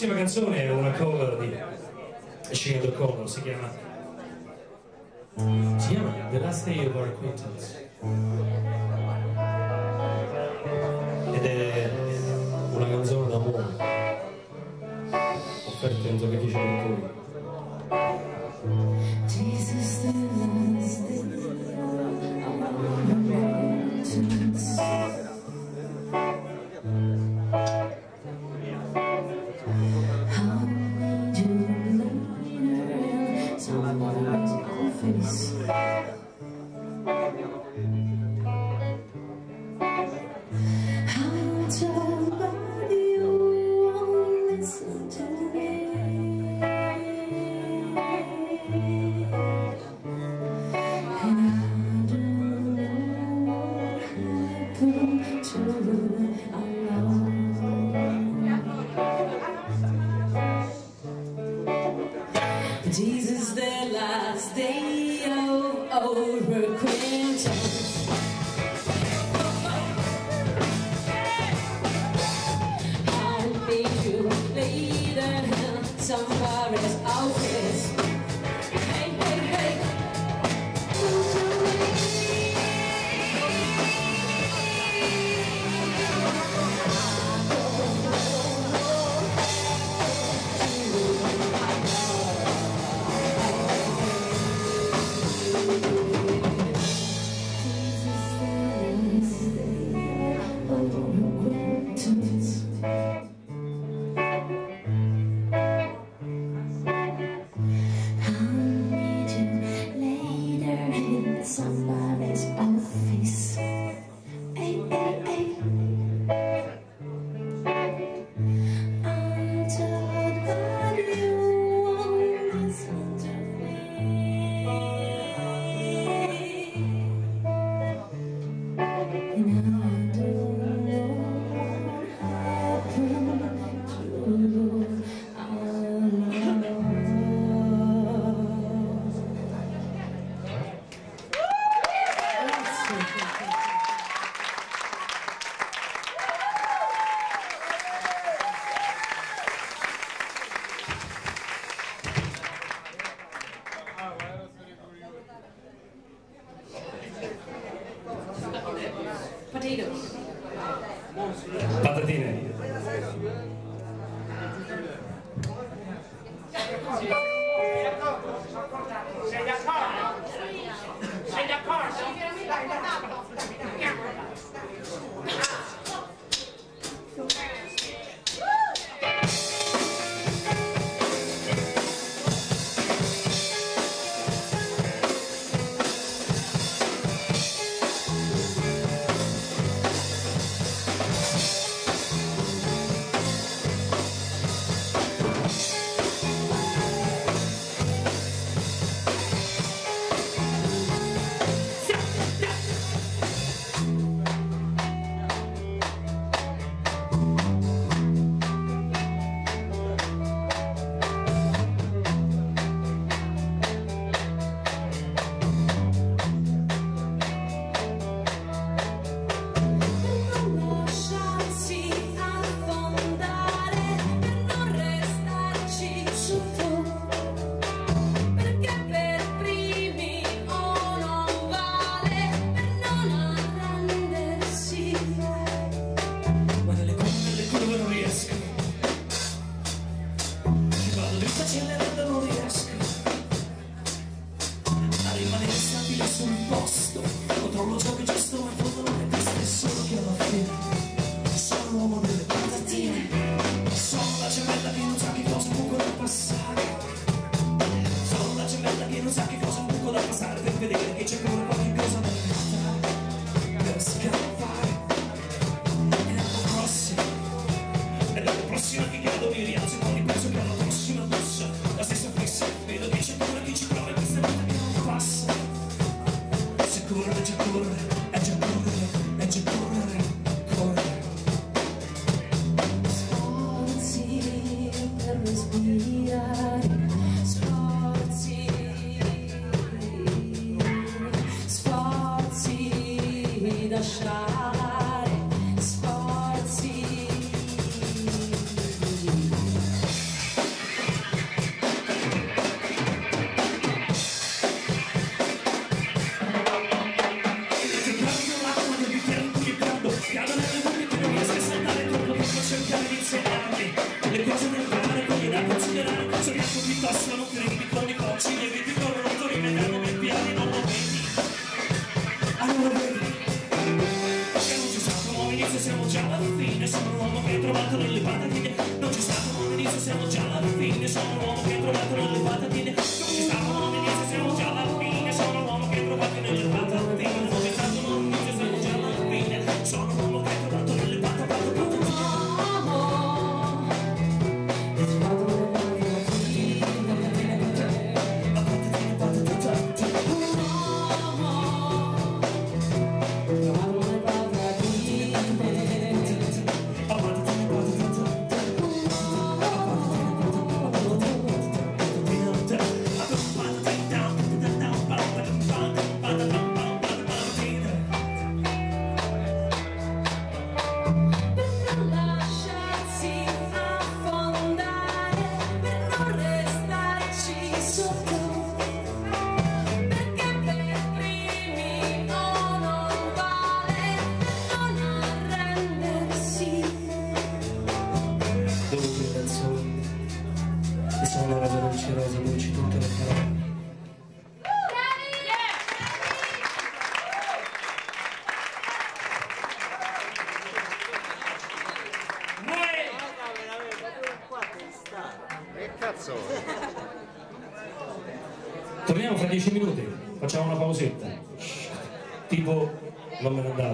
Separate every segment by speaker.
Speaker 1: prossima canzone è una cover di Sinead O'Connor, si chiama... Si chiama The Last Day of Our Acquaintance. Somewhere in
Speaker 2: somebody's
Speaker 1: outfit Thank you. Sparti, Sparti, da Stadt. tutte le parole. Torniamo fra dieci minuti, facciamo una pausetta. Tipo, non me ne andare.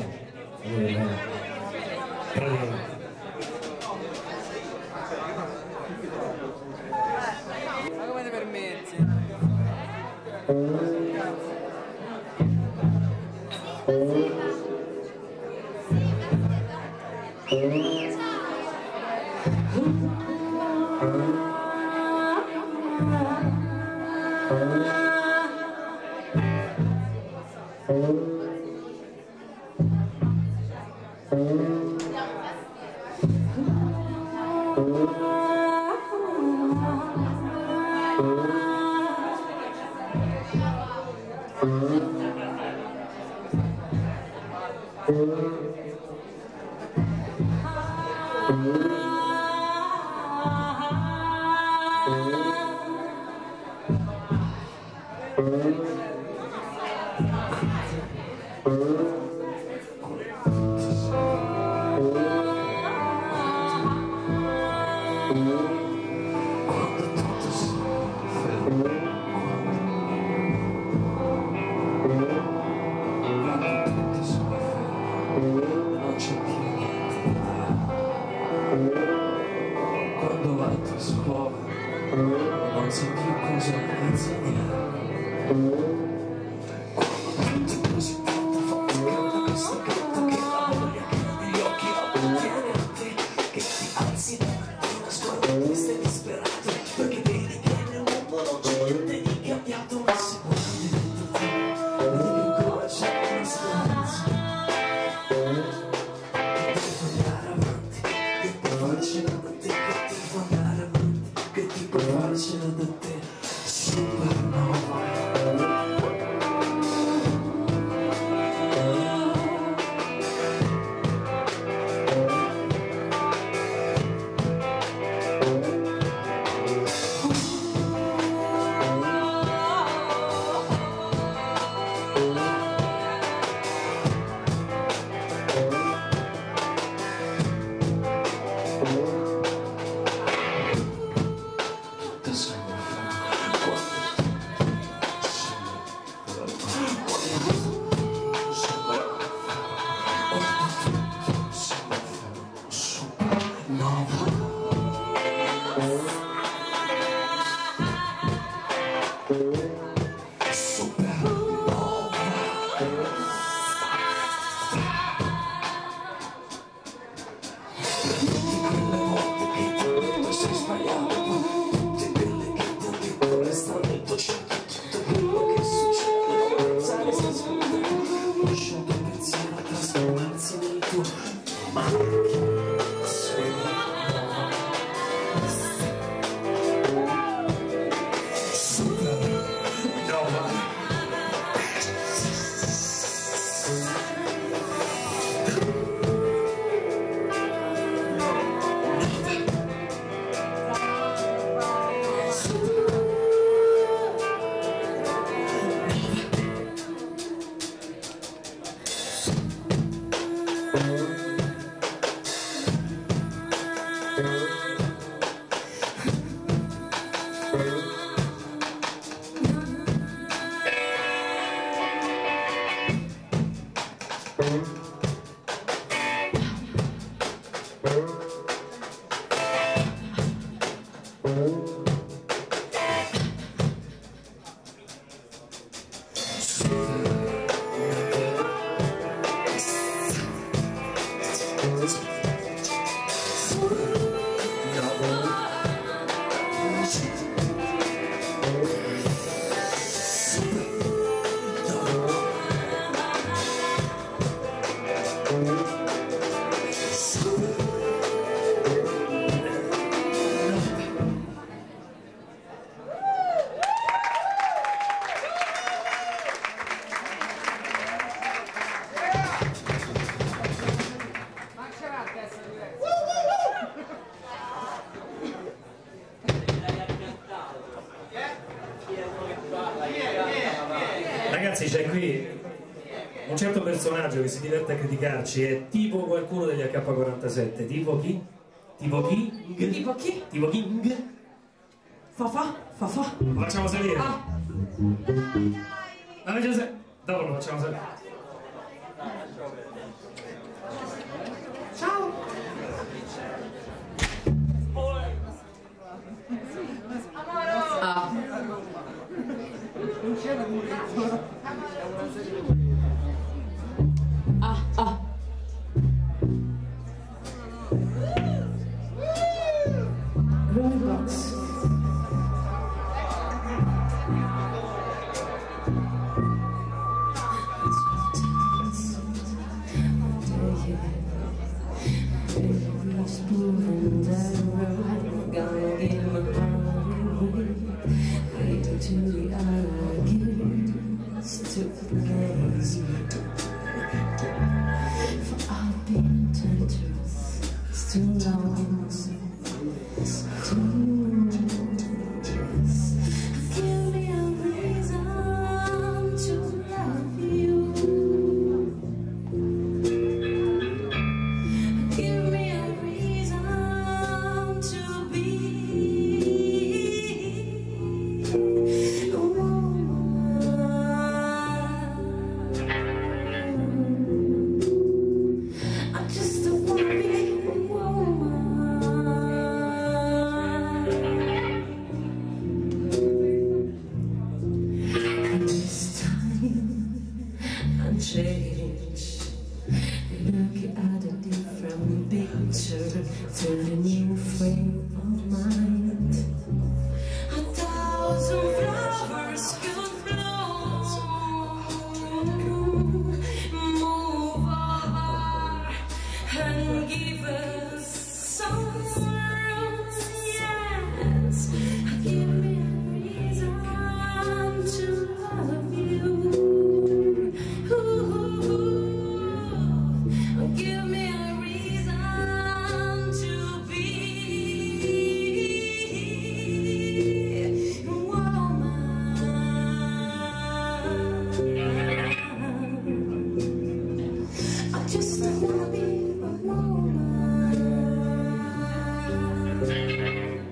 Speaker 1: Personaggio che si diverte a criticarci, è tipo qualcuno degli AK-47, tipo chi? Tipo chi?
Speaker 3: Tipo chi?
Speaker 1: Tipo King?
Speaker 3: Fa fa? Fa fa?
Speaker 1: Lo facciamo salire?
Speaker 3: Ah,
Speaker 1: La facciamo salire? Dopo lo facciamo salire.
Speaker 2: and give us some